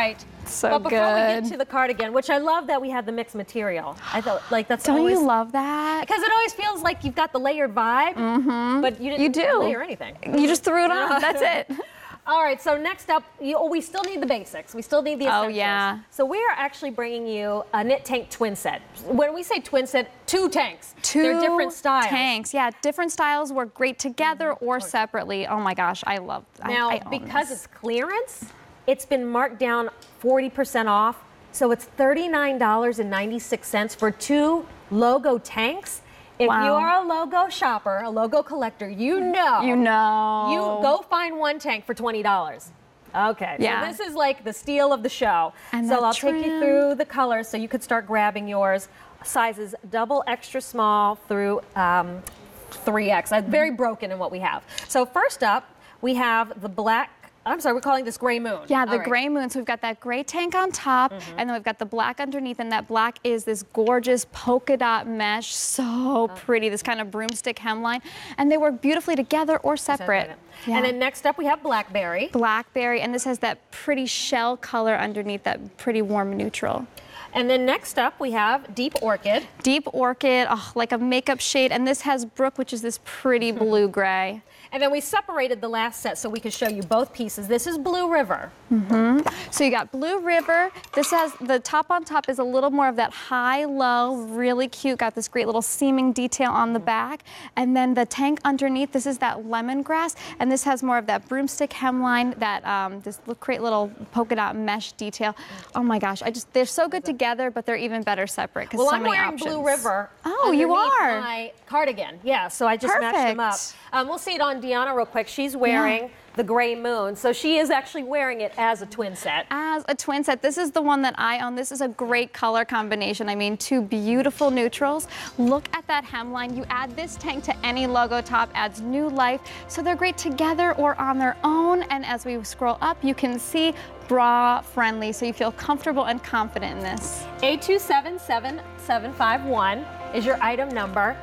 right. So but before we get to the cardigan, which I love that we have the mixed material. I thought like that's Don't always, you love that? Because it always feels like you've got the layered vibe, mm-hmm. but you didn't You do. layer anything. You just threw it on. That's it. All right, so next up, you, oh, we still need the basics. We still need the essentials. Oh, yeah. So we are actually bringing you a knit tank twin set. When we say twin set, two tanks. Two They're different styles. Tanks. Yeah, different styles work great together or separately. Oh my gosh, I love. I- Now, I, own because this. it's clearance, it's been marked down 40% off. So it's $39.96 for two logo tanks. If you are a logo shopper, a logo collector, you know. you know, You go find one tank for twenty dollars. Okay. Yeah. So this is like the steal of the show. And so I'll take you through the colors so you could start grabbing yours. Sizes double extra small through um, 3X. I'm very broken in what we have. So first up, we have the black. I'm sorry, we're calling this gray moon. Yeah, the right. Gray moon. So we've got that gray tank on top, mm-hmm. and then we've got the black underneath, and that black is this gorgeous polka dot mesh. So Oh. pretty, this kind of broomstick hemline. And they work beautifully together or separate. Yeah. And then next up, we have blackberry. blackberry, and this has that pretty shell color underneath, that pretty warm neutral. And then next up, we have deep orchid. Deep orchid, oh, like a makeup shade, and this has brook, which is this pretty blue gray. And then we separated the last set so we could show you both pieces. This is Blue River. Mm -hmm. So you got Blue River. This has the top on top is a little more of that high low, really cute. Got this great little seaming detail on the back. And then the tank underneath, this is that lemongrass. And this has more of that broomstick hemline, that um, this great little polka dot mesh detail. Oh my gosh, I just, they're so good together, but they're even better separate because Well, so I'm many wearing options. Blue River. Oh, you are. My cardigan. Yeah, so I just matched them up. Perfect. Um, we'll see it on Deanna real quick. She's wearing the gray moon, so she is actually wearing it as a twin set. as a twin set. This is the one that I own. This is a great color combination. I mean, two beautiful neutrals. Look at that hemline. You add this tank to any logo top, adds new life. So they're great together or on their own. And as we scroll up, you can see bra friendly, so you feel comfortable and confident in this. A277751 is your item number.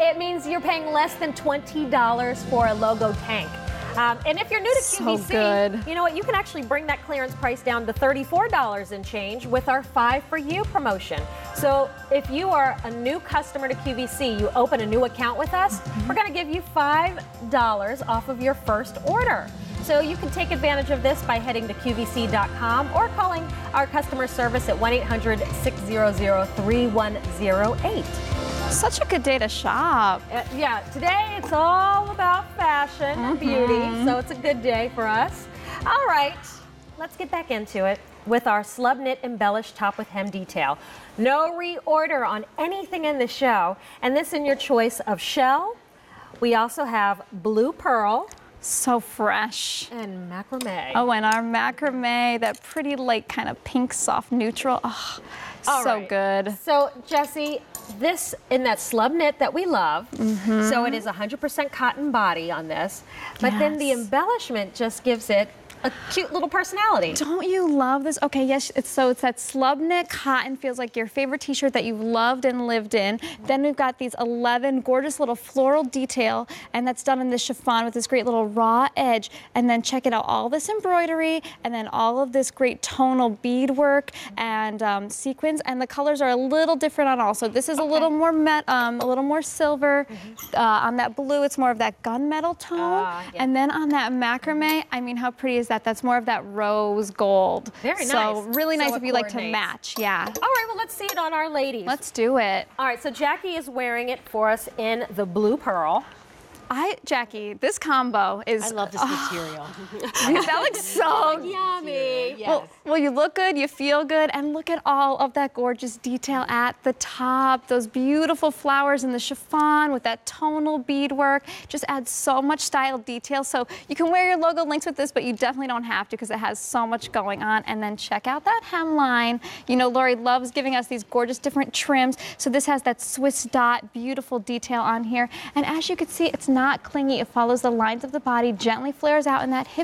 It means you're paying less than $20 for a logo tank. Um, and if you're new to So QVC, good. you know what? You can actually bring that clearance price down to $34 and change with our Five for You promotion. So if you are a new customer to QVC, you open a new account with us, we're going to give you $5 off of your first order. So you can take advantage of this by heading to QVC.com or calling our customer service at 1 800 600 3108. Such a good day to shop. Uh, yeah, today it's all about fashion and beauty, so it's a good day for us. All right, let's get back into it with our slub knit embellished top with hem detail. No reorder on anything in the show, and this in your choice of shell. We also have blue pearl So fresh. and macrame. Oh, and our macrame, that pretty like kind of pink soft neutral. Oh, All so right. good. So, Jesse, this in that slub knit that we love. Mm-hmm. So it is 100% cotton body on this, but then the embellishment just gives it a cute little personality. Don't you love this? Okay, yes, it's so it's that slub knit cotton feels like your favorite t-shirt that you've loved and lived in. Then we've got these 11 gorgeous little floral detail and that's done in this chiffon with this great little raw edge. And then check it out, all this embroidery and then all of this great tonal beadwork and um, sequins and the colors are a little different on all. So this is a little more met, um, a little more silver. Uh, on that blue, it's more of that gunmetal tone. Ah, yeah. And then on that macrame, I mean, how pretty is that? That's more of that rose gold. Very nice. So really nice it if you like to match. Yeah. All right, well, let's see it on our ladies. Let's do it. All right, so Jackie is wearing it for us in the blue pearl. I, Jackie, this combo is. I love this material. that looks so Yummy. Yes. Well, well, you look good, you feel good, and look at all of that gorgeous detail at the top. Those beautiful flowers in the chiffon with that tonal beadwork just adds so much style detail. So you can wear your logo Lynx with this, but you definitely don't have to because it has so much going on. And then check out that hemline. You know, Lori loves giving us these gorgeous different trims. So this has that Swiss dot, beautiful detail on here. And as you can see, it's not clingy. It follows the lines of the body, gently flares out in that hip